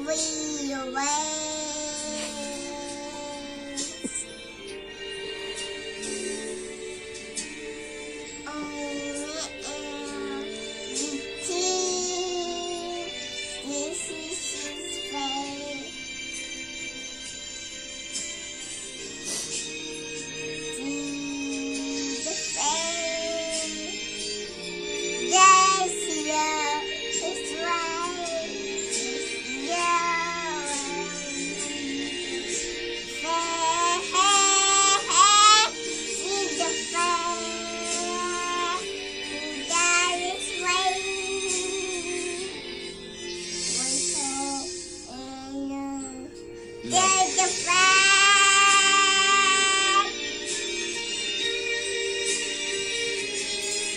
real away.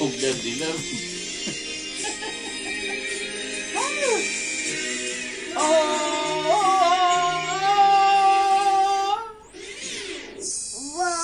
popüler değil abi. Wow.